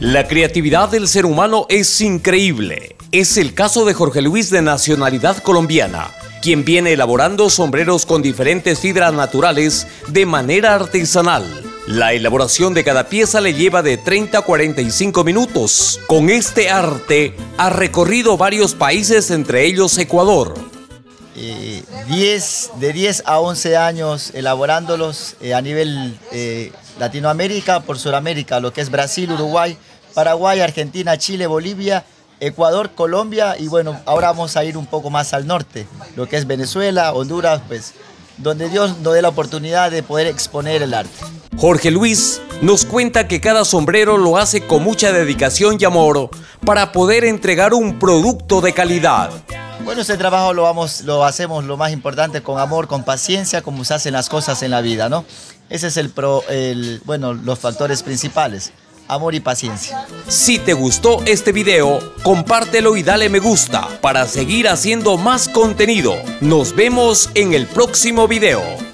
La creatividad del ser humano es increíble. Es el caso de Jorge Luis de nacionalidad colombiana, quien viene elaborando sombreros con diferentes fibras naturales de manera artesanal. La elaboración de cada pieza le lleva de 30 a 45 minutos. Con este arte ha recorrido varios países, entre ellos Ecuador. 10, de 10 a 11 años elaborándolos eh, a nivel eh, Latinoamérica por Sudamérica, lo que es Brasil, Uruguay, Paraguay, Argentina, Chile, Bolivia, Ecuador, Colombia y bueno, ahora vamos a ir un poco más al norte, lo que es Venezuela, Honduras, pues donde Dios nos dé la oportunidad de poder exponer el arte. Jorge Luis nos cuenta que cada sombrero lo hace con mucha dedicación y amor para poder entregar un producto de calidad. Bueno, ese trabajo lo, vamos, lo hacemos lo más importante con amor, con paciencia, como se hacen las cosas en la vida, ¿no? Ese es el, pro, el bueno, los factores principales amor y paciencia. Si te gustó este video, compártelo y dale me gusta para seguir haciendo más contenido. Nos vemos en el próximo video.